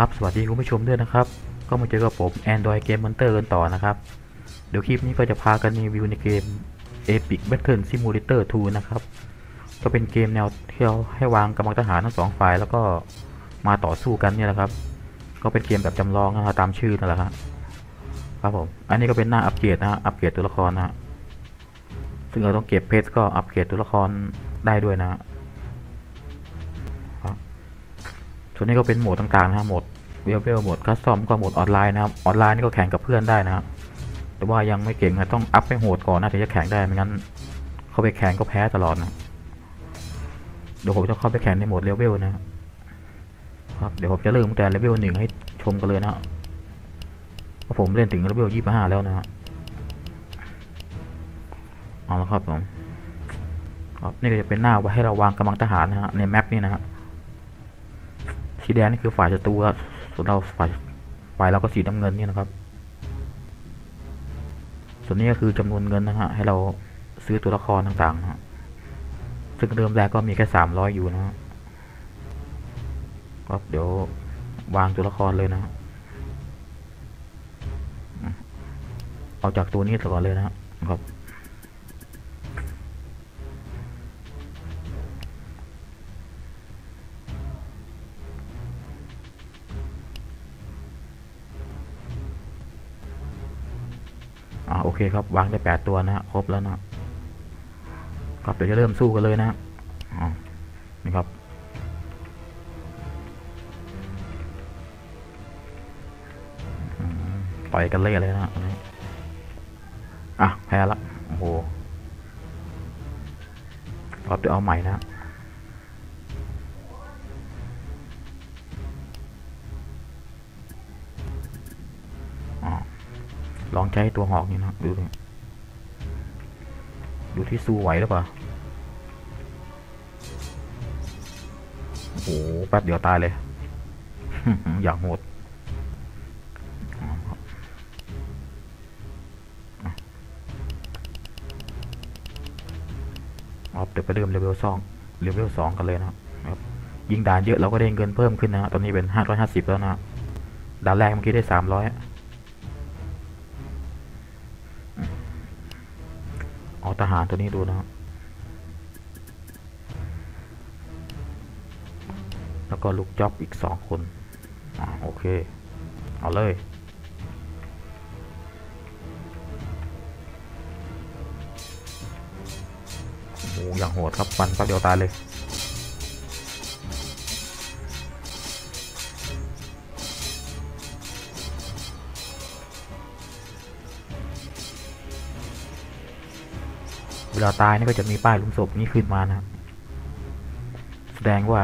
ครับ สวัสดีคุณผู้ชมด้วยนะครับ ก็มาเจอกับผม Android Game Monster กันต่อนะครับ เดี๋ยวคลิปนี้ก็จะพากันรีวิวในเกม Epic Battle Simulator 2 นะครับ ก็เป็นเกมแนวที่เราให้วางกำลังทหารทั้งสองฝ่ายแล้วก็มาต่อสู้กันเนี่ยแหละครับ ก็เป็นเกมแบบจำลองนะตามชื่อนั่นแหละครับครับผม อันนี้ก็เป็นหน้าอัปเกรดนะฮะ อัปเกรดตัวละครนะฮะ ซึ่งเราต้องเก็บเพชรก็อัปเกรดตัวละครได้ด้วยนะ ฮะส่วนนี้ก็เป็นโหมดต่างๆนะครับโหมด level โหมด custom ก็โหมดออนไลน์นะครับออนไลน์นี่ก็แข่งกับเพื่อนได้นะครับแต่ว่ายังไม่เก่งนะต้องอัพให้โหดก่อนนะถึงจะแข่งได้ไม่งั้น เข้าไปแข่งก็แพ้ตลอดนะเดี๋ยวผมจะเข้าไปแข่งในโหมดเลเวลนะครับเดี๋ยวผมจะเริ่มตั้งแต่เลเวลหนึ่งให้ชมกันเลยนะเพราะผมเล่นถึงเลเวลยี่สิบห้าแล้วนะฮะเอาละครับผมครับนี่ก็จะเป็นหน้าไว้ให้เราวางกำลังทหารนะฮะในแมปนี้นะฮะ สีแดงนี่คือฝ่ายศัตรูครับส่วนเราฝ่ายฝ่ายเราก็สีน้ำเงินนี่นะครับ ส่วนนี้ก็คือจำนวนเงินนะฮะให้เราซื้อตัวละครต่างๆนะฮะซึ่งเริ่มแรกก็มีแค่สามร้อยอยู่นะฮะก็เดี๋ยววางตัวละครเลยนะเอาจากตัวนี้ก่อนเลยนะครับ อ่าโอเคครับวางได้แปดตัวนะครบแล้วนะครับเดี๋ยวจะเริ่มสู้กันเลยนะอ๋อนี่ครับต่อยกันเละเลยนะอะแพ้ละโอ้โหครับเดี๋ยวเอาใหม่นะ ลองใช้ตัวหอกนี่นะดูดิดูที่สู้ไหวหรือเปล่าโอ้โหแป๊บเดียวตายเลย อย่างโหดอ๋อครับเดี๋ยวไปเริ่มเลเวลสองเลเวลสองกันเลยนะครับ ยิงด่านเยอะเราก็ได้เงินเพิ่มขึ้นนะฮะตอนนี้เป็นห้าร้อยห้าสิบแล้วนะด่านแรกเมื่อกี้ได้สามร้อย เอาทหารตัวนี้ดูนะครับแล้วก็ลูกจ็อบอีกสองคนอโอเค เอาเลย โอ้โหอย่างโหดครับฟันแป๊บเดียวตายเลย เวลาตายนี่ก็จะมีป้ายหลุมศพนี้ขึ้นมานะครับแสดงว่า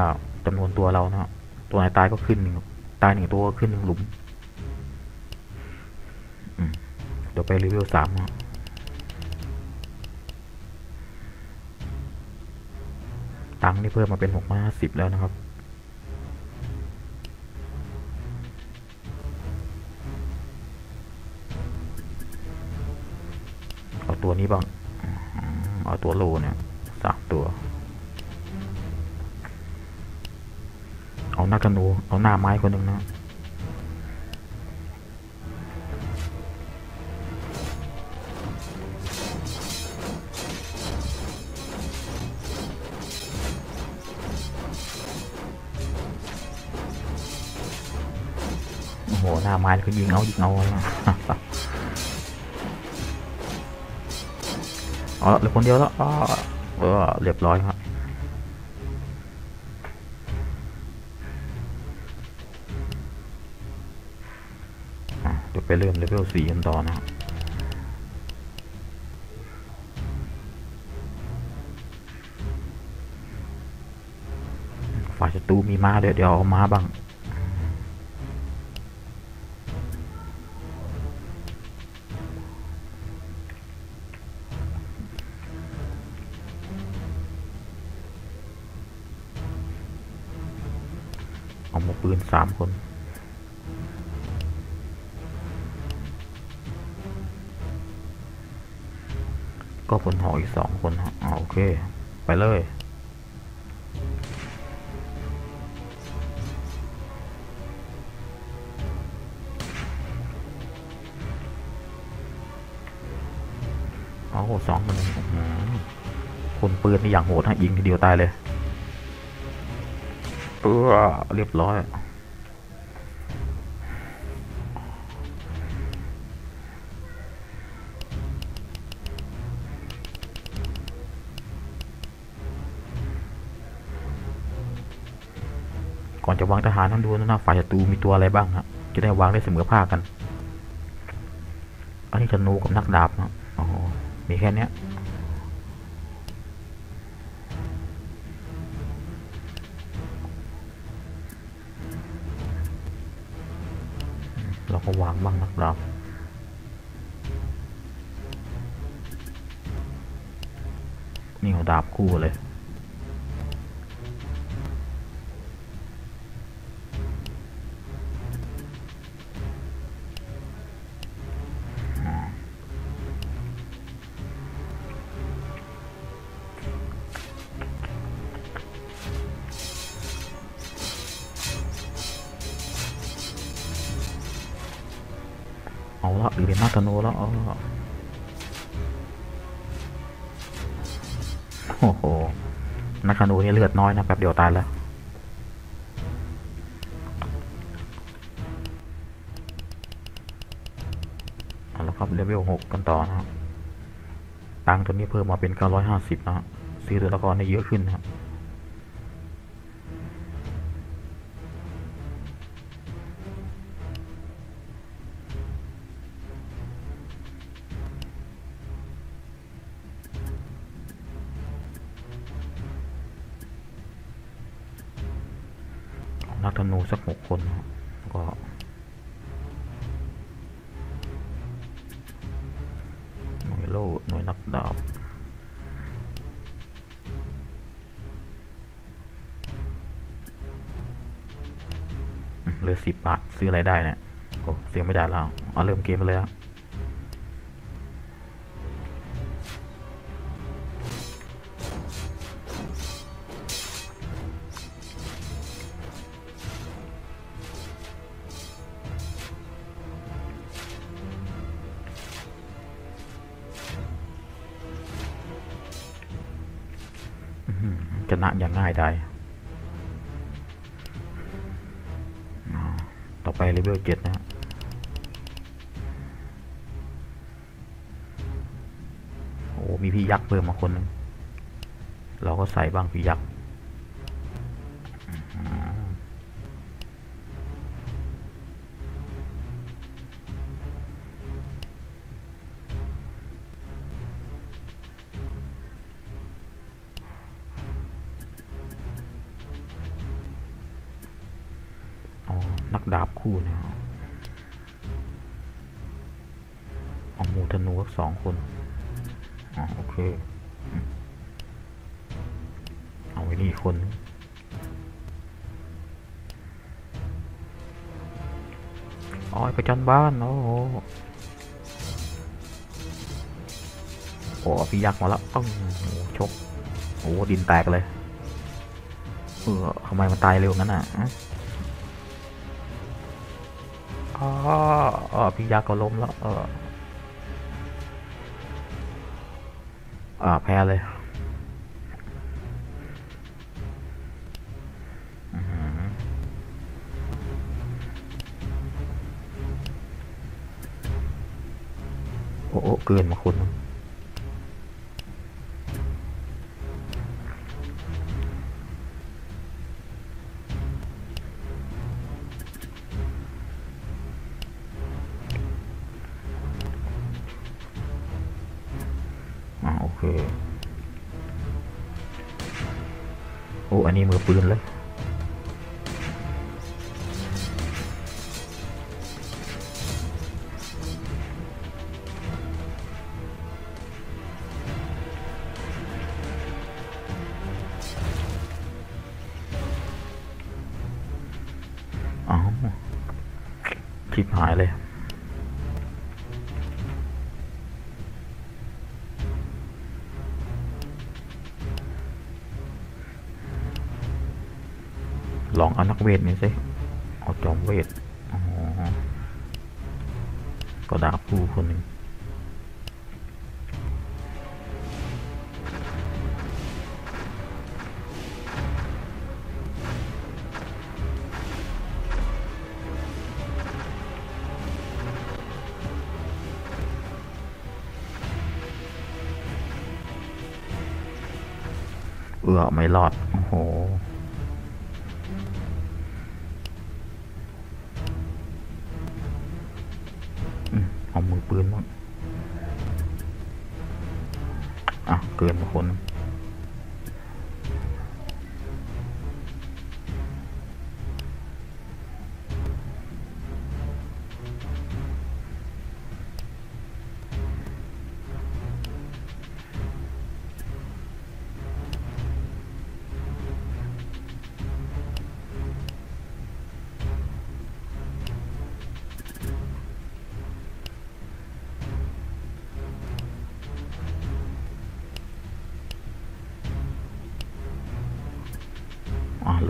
จำนวนตัวเรานะตัวไหนตายก็ขึ้นหนึ่งตายหนึ่งตัวขึ้นหนึ่งหลุมอืมเดี๋ยวไปรีวิวสามนะตังค์นี่เพิ่มมาเป็นหกร้อยห้าสิบแล้วนะครับ เอาตัวนี้บ้าง เอาตัวโลเนี่ยสามตัว เอานักธนูเอาหน้าไม้คนหนึ่งนะโอ้โหหน้าไม้ก็ยิงเอายิงเอาน อ๋อเหลือคนเดียวแล้วอ๋อเออเรียบร้อยครับเดี๋ยวไปเริ่มเลเวลสี่กันต่อนะครับฝ่ายศัตรูมีม้าเดี๋ยวเดี๋ยวเอาม้าบ้าง ออกมาปืนสามคน ก็คนหออีกสองคนเอโอเค ไปเลยโอาสองคนคนปืนนี่อย่างโหดฮะยิงทีเดียวตายเลย เออเรียบร้อย ก่อนจะวางทหารต้องดูนะหน้าฝ่ายศัตรูมีตัวอะไรบ้างฮะจะได้วางได้เสมอภาคกัน อันนี้ธนูกับนักดาบนะอ๋อมีแค่เนี้ย เราก็วางบ้างนักดาบนี่เอาดาบคู่เลย เอาละเหรียญนักธนูแล้วเออโอ้โหนักธนูนี่เลือดน้อยนะแป๊บเดียวตายแล้วเอาละครับเลเวลหกกันต่อนะครับตังค์ตัวนี้เพิ่มมาเป็น950นะฮะซื้อตัวละครได้เยอะขึ้นนะครับ ธนูสักหกคนนะก็หน่วยโล่หน่วยนักดาบเหลือสิบบาทซื้ออะไรได้เนี่ยโอ้เสียไม่ได้แล้วเอาเริ่มเกมไปเลยครับ ง่ายได้ต่อไปเลเวลเจ็ดนะฮะโอ้มีพี่ยักษ์เพิ่มมาคนหนึงเราก็ใส่บ้างพี่ยักษ์ เอาหมูธนูสักสองคนอ๋อโอเค เอาไว้นี่คนอ๋อไประจันบ้าน โอ้โหโอ้พี่ยักษ์มาแล้วต้องโอ้โหชกโอ้โหดินแตกเลยเออทำไมมันตายเร็วงั้นอะอ๋ออ๋อพี่ยักษ์ก็ล้มแล้วเออ อ่าแพ้เลยโอ้โอ้เกินมาคนนึง อ่าโอเลองเอานักเวทนี่สิเอาจอมเวทก็ดาบผู้คนหนึ่งเอือไม่รอด โอ้โห ของมือปืนบ้งอะเกินคน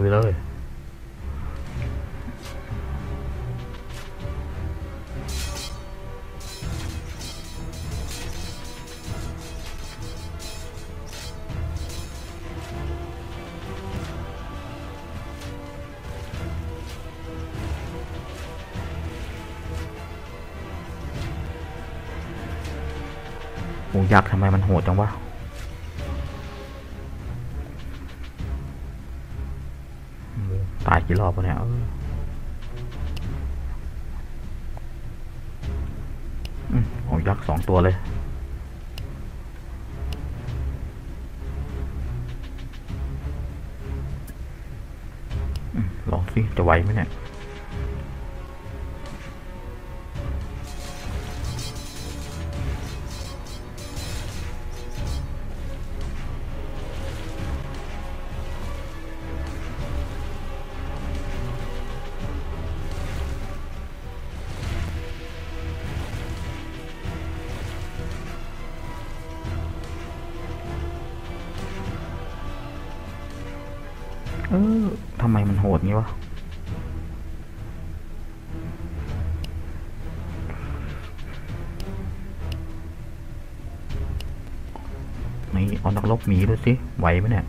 ลุยเลยยักษ์ทำไมมันโหดจังวะ กี่รอบวะเนี่ยเอออืมโอ้ยักษ์สองตัวเลย ลองสิจะไหวไหมเนี่ย เออทำไมมันโหดงี้วะนี่เอานักลบหมีดูสิไหวไหมเนี่ย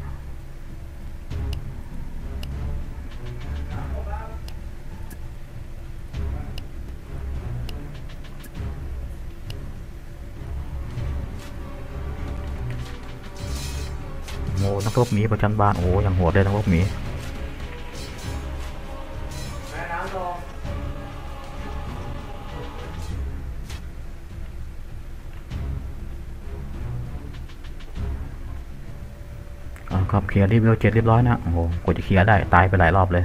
โอ้นักรบหมีประจันบานโอ้ยังโหดเลยนักรบหมีอ่าครับเคลียร์รีบเวลเจ็ดเรียบร้อยนะโอ้โหกว่าจะเคลียร์ได้ตายไปหลายรอบเลย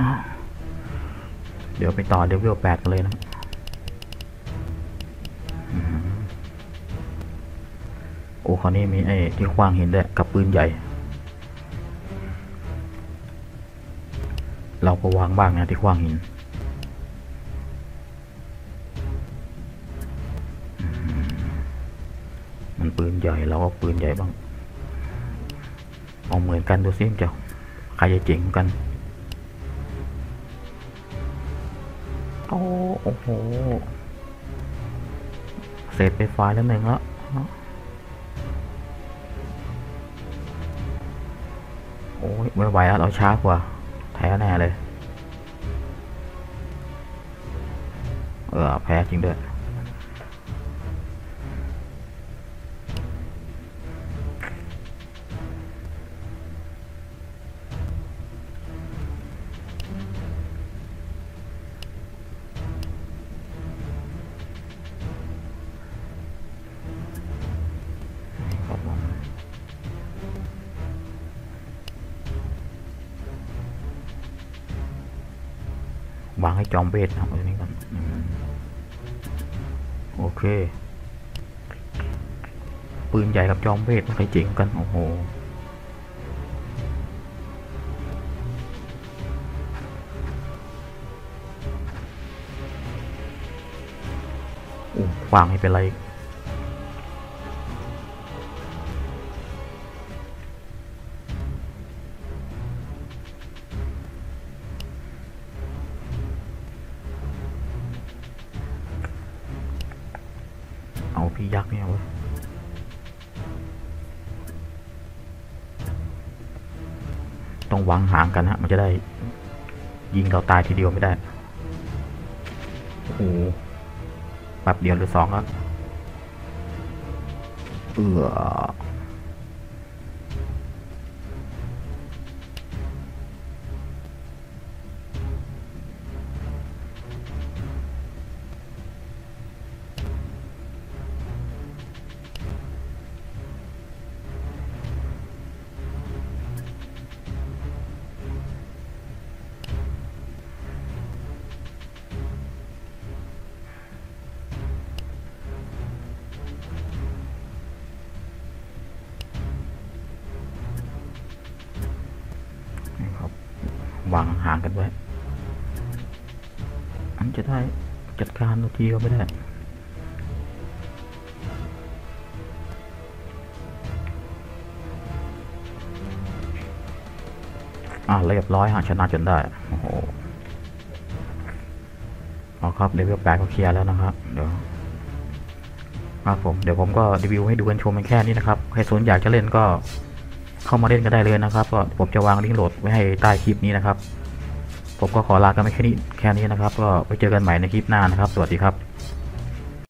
อ้าวเดี๋ยวไปต่อเดวิลแปดกันเลยนะ คราวนี้มีไอ้ที่คว้างหินด้วยกับปืนใหญ่ เราก็วางบ้างนะที่คว้างหินมันปืนใหญ่เราก็ปืนใหญ่บ้างเอาเหมือนกันดูซิมันจะใครจะเจ๋งกันโอ้โอ้โหเสร็จไปไฟล์แล้วหนึ่งแล้ว โอ้ยไม่ไหวแล้วเร วางให้จอมเวทนะตรงนี้ก่อนโอเค ปืนใหญ่กับจอมเวทมันใครเจ๋งกัน โอ้โหวางไม่เป็นไร เอาพี่ยักษ์เนี่ยเว้ยต้องวางห่างกันฮะ มันจะได้ ยิงเราตายทีเดียวไม่ได้ โอ้โหแป๊บเดียวหรือสองอะเออ วางห่างกันไว้ อันจะได้จัดการทันทีก็ไม่ได้อ่าเรียบร้อยฮะชนะจนได้ โอ้โหเอาครับเลเวลแปดก็เคลียร์แล้วนะครับ เดี๋ยวครับผม เดี๋ยวผมก็รีวิวให้ดูกันชมกันแค่นี้นะครับ ใครสนอยากจะเล่นก็ เข้ามาเล่นก็ได้เลยนะครับก็ผมจะวางลิงก์โหลดไว้ให้ใต้คลิปนี้นะครับ ผมก็ขอลากันไปแค่นี้แค่นี้นะครับ ก็ไปเจอกันใหม่ในคลิปหน้านะครับ สวัสดีครับ